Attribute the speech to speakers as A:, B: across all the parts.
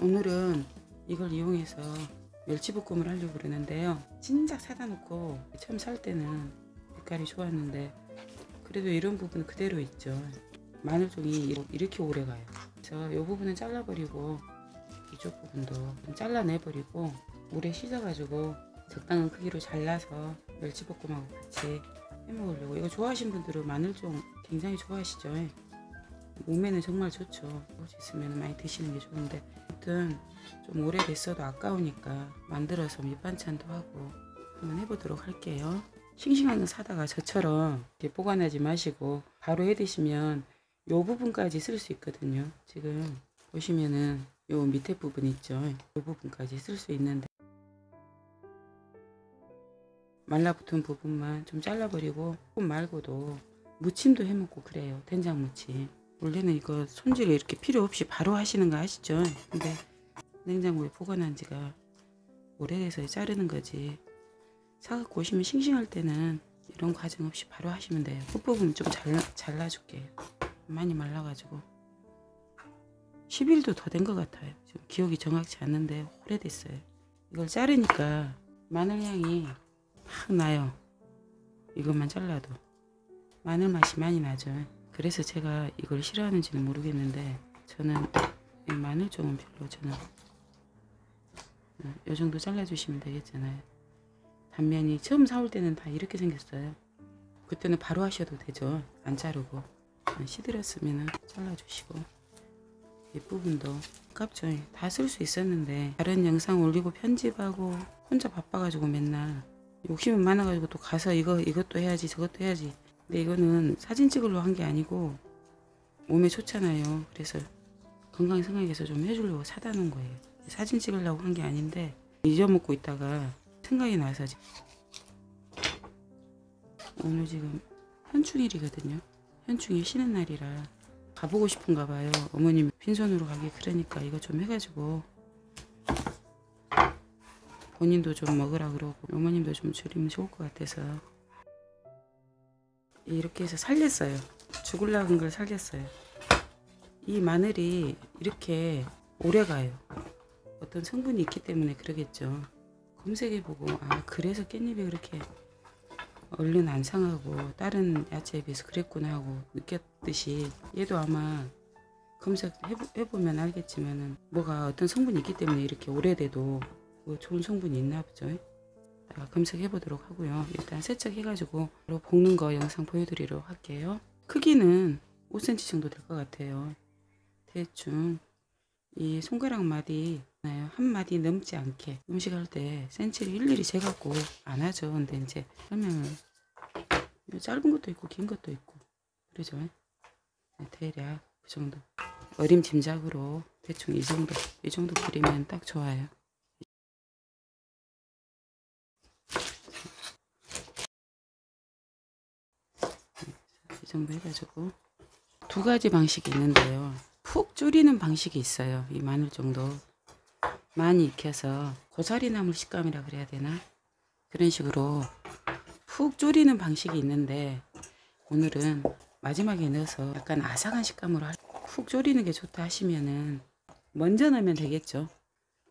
A: 오늘은 이걸 이용해서 멸치볶음을 하려고 그러는데요. 진작 사다 놓고 처음 살 때는 빛깔이 좋았는데 그래도 이런 부분은 그대로 있죠. 마늘종이 이렇게 오래 가요. 그래서 이 부분은 잘라버리고 이쪽 부분도 좀 잘라내버리고 물에 씻어가지고 적당한 크기로 잘라서 멸치볶음하고 같이 해먹으려고 이거 좋아하시는 분들은 마늘종 굉장히 좋아하시죠 몸에는 정말 좋죠 혹시 있으면 많이 드시는 게 좋은데 아무튼 좀 오래됐어도 아까우니까 만들어서 밑반찬도 하고 한번 해보도록 할게요. 싱싱한 거 사다가 저처럼 보관하지 마시고 바로 해 드시면 요 부분까지 쓸 수 있거든요. 지금 보시면은 요 밑에 부분 있죠? 요 부분까지 쓸 수 있는데 말라붙은 부분만 좀 잘라버리고 부분 말고도 무침도 해먹고 그래요. 된장 무침 원래는 이거 손질 이렇게 필요 없이 바로 하시는 거 아시죠. 근데 냉장고에 보관한 지가 오래돼서 자르는 거지. 사갖고 오시면 싱싱할 때는 이런 과정 없이 바로 하시면 돼요. 끝부분 좀 잘라, 잘라줄게요 많이 말라가지고. 10일도 더 된 것 같아요. 지금 기억이 정확치 않는데 오래됐어요. 이걸 자르니까 마늘 향이 막 나요. 이것만 잘라도. 마늘 맛이 많이 나죠. 그래서 제가 이걸 싫어하는지는 모르겠는데 저는 이 마늘종은 별로 저는 이 정도 잘라주시면 되겠잖아요. 단면이 처음 사올 때는 다 이렇게 생겼어요. 그때는 바로 하셔도 되죠. 안 자르고 시들었으면 잘라주시고 이 부분도 아깝죠. 다 쓸 수 있었는데 다른 영상 올리고 편집하고 혼자 바빠가지고 맨날 욕심은 많아가지고 또 가서 이거 이것도 해야지 저것도 해야지 근데 이거는 사진 찍으려 한게 아니고 몸에 좋잖아요. 그래서 건강 생각해서 좀 해주려고 사다 놓은 거예요. 사진 찍으려고 한 게 아닌데 잊어먹고 있다가 생각이 나서 오늘 지금 현충일이거든요. 현충일 쉬는 날이라 가보고 싶은가 봐요. 어머님 빈손으로 가기 그러니까 이거 좀 해가지고 본인도 좀 먹으라 그러고 어머님도 좀 줄이면 좋을 것 같아서 이렇게 해서 살렸어요. 죽을라는 걸 살렸어요. 이 마늘이 이렇게 오래 가요. 어떤 성분이 있기 때문에 그러겠죠. 검색해보고 아 그래서 깻잎이 그렇게 얼른 안 상하고 다른 야채에 비해서 그랬구나 하고 느꼈듯이 얘도 아마 검색해보면 알겠지만은 뭐가 어떤 성분이 있기 때문에 이렇게 오래돼도 뭐 좋은 성분이 있나 보죠. 제가 검색해 보도록 하고요. 일단 세척해 가지고 바로 볶는 거 영상 보여드리도록 할게요. 크기는 5cm 정도 될 것 같아요. 대충 이 손가락 마디 한 마디 넘지 않게 음식할 때 센치를 일일이 재갖고 안 하죠. 근데 이제 설명을 짧은 것도 있고 긴 것도 있고 그러죠. 네, 대략 그 정도 어림짐작으로 대충 이 정도 이 정도 그리면 딱 좋아요. 정도 해가지고 두 가지 방식이 있는데요. 푹 졸이는 방식이 있어요. 이 마늘 정도 많이 익혀서 고사리 나물 식감이라 그래야 되나? 그런 식으로 푹 졸이는 방식이 있는데 오늘은 마지막에 넣어서 약간 아삭한 식감으로 푹 졸이는 게 좋다 하시면은 먼저 넣으면 되겠죠.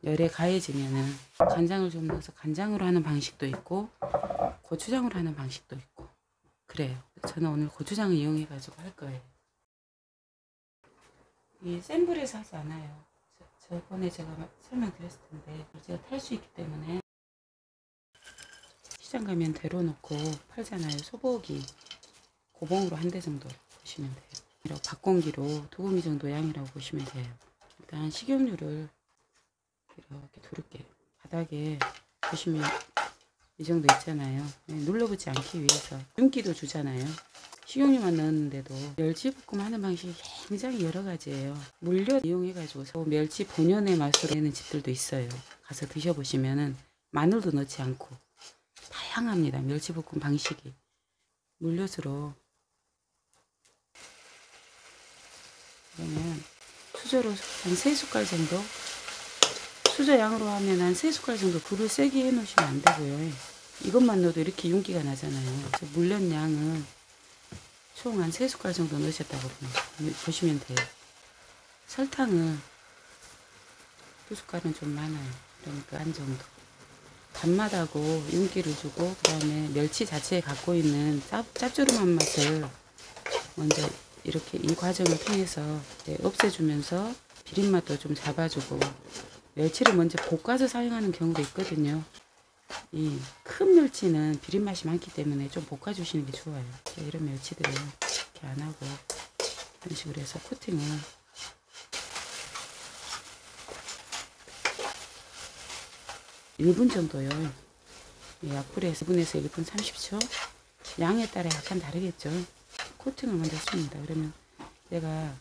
A: 열에 가해지면은 간장을 좀 넣어서 간장으로 하는 방식도 있고 고추장으로 하는 방식도 있고 그래요. 저는 오늘 고추장을 이용해 가지고 할 거예요. 이센 불에서 하지 않아요. 저, 저번에 제가 설명드렸을 텐데 제가 탈 수 있기 때문에 시장 가면 데워놓고 팔잖아요. 소고기 고봉으로 한 대 정도 보시면 돼요. 이렇게 박공기로 두 구미 정도 양이라고 보시면 돼요. 일단 식용유를 이렇게 두를게요. 바닥에 보시면 이 정도 있잖아요. 네, 눌러붙지 않기 위해서 윤기도 주잖아요. 식용유만 넣었는데도 멸치볶음 하는 방식이 굉장히 여러 가지예요. 물엿 이용해가지고 멸치 본연의 맛으로 내는 집들도 있어요. 가서 드셔보시면은 마늘도 넣지 않고 다양합니다. 멸치볶음 방식이. 물엿으로 그러면 수저로 한 3숟갈 정도 수저 양으로 하면 한 3숟갈 정도 불을 세게 해 놓으시면 안 되고요. 이것만 넣어도 이렇게 윤기가 나잖아요. 그래서 물엿 양은 총 한 3숟갈 정도 넣으셨다고 보시면 돼요. 설탕을 두 숟갈은 좀 많아요. 그러니까 한 정도. 단맛하고 윤기를 주고 그 다음에 멸치 자체에 갖고 있는 짭, 짭조름한 맛을 먼저 이렇게 이 과정을 통해서 없애주면서 비린맛도 좀 잡아주고 멸치를 먼저 볶아서 사용하는 경우도 있거든요. 이 큰 멸치는 비린맛이 많기 때문에 좀 볶아주시는 게 좋아요. 이런 멸치들은 이렇게 안 하고 이런 식으로 해서 코팅을 1분 정도요. 이 약불에서 1분에서 1분 30초. 양에 따라 약간 다르겠죠. 코팅을 먼저 씁니다. 그러면 얘가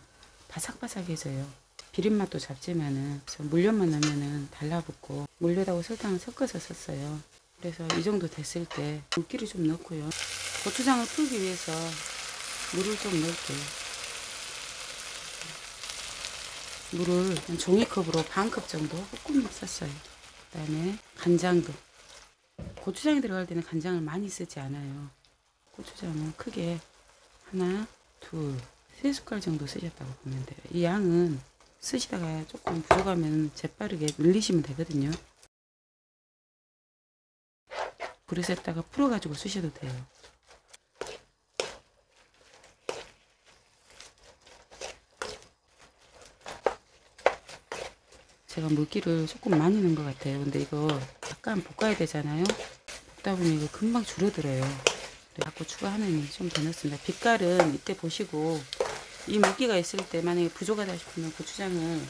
A: 바삭바삭해져요. 비린맛도 잡지만은 저 물엿만 넣으면은 달라붙고 물엿하고 설탕을 섞어서 썼어요. 그래서 이 정도 됐을 때 물기를 좀 넣고요. 고추장을 풀기 위해서 물을 좀 넣을게요. 물을 한 종이컵으로 반 컵 정도 조금 썼어요. 그 다음에 간장도 고추장이 들어갈 때는 간장을 많이 쓰지 않아요. 고추장은 크게 하나, 둘, 세 숟갈 정도 쓰셨다고 보면 돼요. 이 양은 쓰시다가 조금 부족하면 재빠르게 늘리시면 되거든요. 그릇에다가 풀어가지고 쓰셔도 돼요. 제가 물기를 조금 많이 넣은 것 같아요. 근데 이거 약간 볶아야 되잖아요. 볶다 보면 이거 금방 줄어들어요. 자꾸 추가하는 좀더 넣습니다. 빛깔은 이때 보시고 이 물기가 있을 때 만약에 부족하다 싶으면 고추장을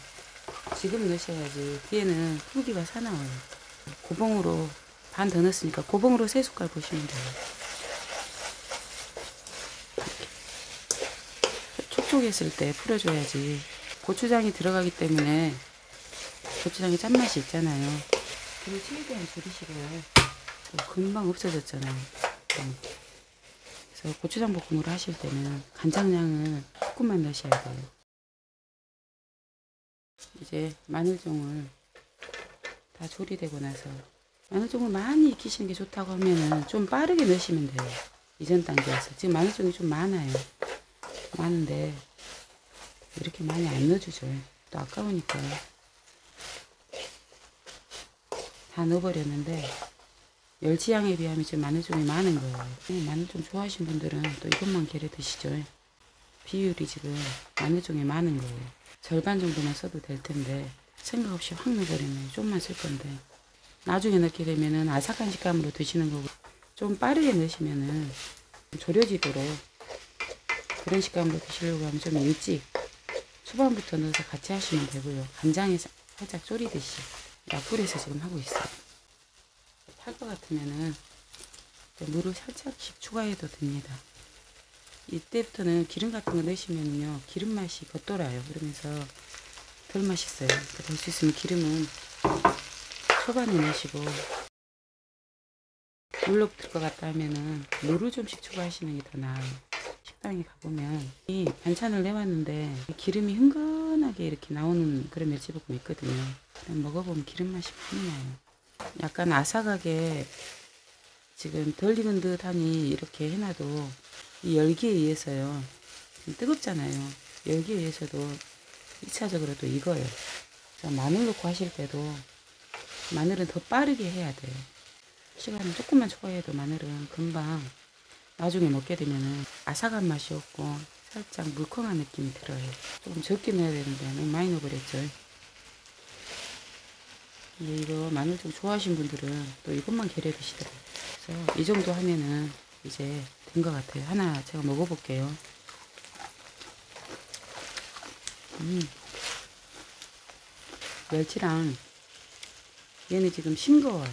A: 지금 넣으셔야지 뒤에는 풀기가 사나워요. 고봉으로 반 더 넣었으니까 고봉으로 세 숟갈 보시면 돼요. 촉촉했을 때 풀어줘야지 고추장이 들어가기 때문에 고추장에 짠맛이 있잖아요. 그걸 최대한 줄이시고요. 금방 없어졌잖아요. 음. 그래서 고추장 볶음으로 하실 때는 간장량을 조금만 넣으셔야 돼요. 이제 마늘종을 다 조리되고 나서 마늘종을 많이 익히시는 게 좋다고 하면은 좀 빠르게 넣으시면 돼요. 이전 단계에서 지금 마늘종이 좀 많아요. 많은데 이렇게 많이 안 넣어주죠. 또 아까우니까 다 넣어버렸는데 멸치향에 비하면 지금 마늘종이 많은 거예요. 마늘종 좋아하시는 분들은 또 이것만 계려 드시죠. 비율이 지금 마늘종이 많은 거예요. 절반 정도만 써도 될 텐데 생각 없이 확 넣어버리면 좀만 쓸 건데 나중에 넣게 되면은 아삭한 식감으로 드시는 거고 좀 빠르게 넣으시면은 졸여지도록 그런 식감으로 드시려고 하면 좀 일찍 초반부터 넣어서 같이 하시면 되고요. 간장에 살짝 졸이듯이 약불에서 지금 하고 있어요. 탈 것 같으면은 물을 살짝씩 추가해도 됩니다. 이때부터는 기름 같은 거 넣으시면요 기름 맛이 겉돌아요. 그러면서 덜 맛있어요. 될수 있으면 기름은 초반에 넣으시고 물로 붙을 것 같다 하면은 물을 좀씩 추가하시는 게 더 나아요. 식당에 가보면 이 반찬을 내왔는데 기름이 흥건하게 이렇게 나오는 그런 멸치볶음이 있거든요. 먹어보면 기름 맛이 많이 나요. 약간 아삭하게 지금 덜 익은 듯 하니 이렇게 해놔도 이 열기에 의해서요. 뜨겁잖아요. 열기에 의해서도 2차적으로 또 익어요. 마늘 넣고 하실 때도 마늘은 더 빠르게 해야 돼요. 시간을 조금만 초과해도 마늘은 금방 나중에 먹게 되면은 아삭한 맛이 없고 살짝 물컹한 느낌이 들어요. 조금 적게 넣어야 되는데 너무 많이 넣어버렸죠. 이거 마늘 좀 좋아하시는 분들은 또 이것만 계려 드시더라고요. 그래서 이 정도 하면은 이제 된 것 같아요. 하나 제가 먹어볼게요. 음. 멸치랑 얘는 지금 싱거워요.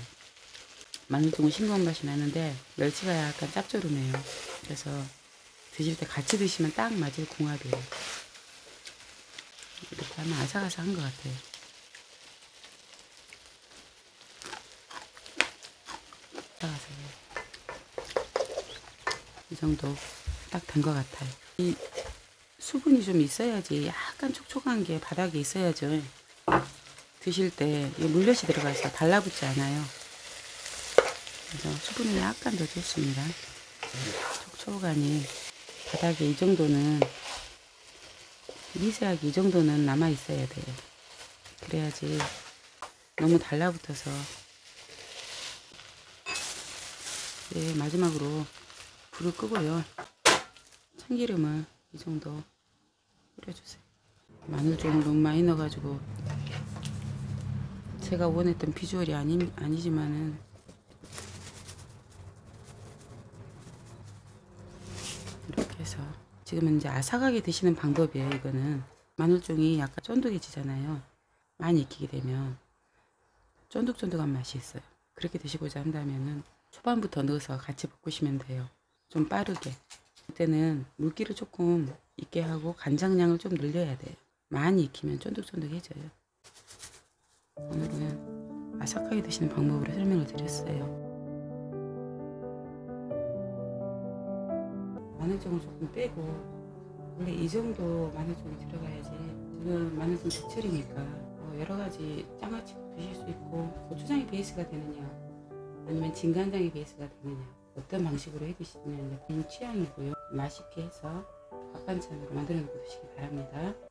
A: 마늘종은 싱거운 맛이 나는데 멸치가 약간 짭조름해요. 그래서 드실 때 같이 드시면 딱 맞을 궁합이에요. 이렇게 하면 아삭아삭한 것 같아요. 아삭아삭해요. 이 정도 딱 된 것 같아요. 이 수분이 좀 있어야지 약간 촉촉한 게 바닥에 있어야죠. 드실 때 물엿이 들어가서 달라붙지 않아요. 그래서 수분을 약간 더 줬습니다. 촉촉하니 바닥에 이 정도는 미세하게 이 정도는 남아 있어야 돼요. 그래야지 너무 달라붙어서 네, 마지막으로 불을 끄고요. 참기름을 이 정도 뿌려주세요. 마늘종을 너무 많이 넣어가지고 제가 원했던 비주얼이 아니, 아니지만은 이렇게 해서 지금은 이제 아삭하게 드시는 방법이에요. 이거는 마늘종이 약간 쫀득해지잖아요. 많이 익히게 되면 쫀득쫀득한 맛이 있어요. 그렇게 드시고자 한다면은 초반부터 넣어서 같이 볶으시면 돼요. 좀 빠르게. 그때는 물기를 조금 있게 하고 간장량을 좀 늘려야 돼요. 많이 익히면 쫀득쫀득해져요. 오늘은 아삭하게 드시는 방법으로 설명을 드렸어요. 마늘종을 조금 빼고 원래 이 정도 마늘종이 들어가야지 저는 마늘종 제철이니까 뭐 여러 가지 장아찌 드실 수 있고 고추장이 베이스가 되느냐 아니면 진간장이 베이스가 되느냐 어떤 방식으로 해 드시느냐 개인 취향이고요. 맛있게 해서 밥 반찬으로 만들어 놓고 드시기 바랍니다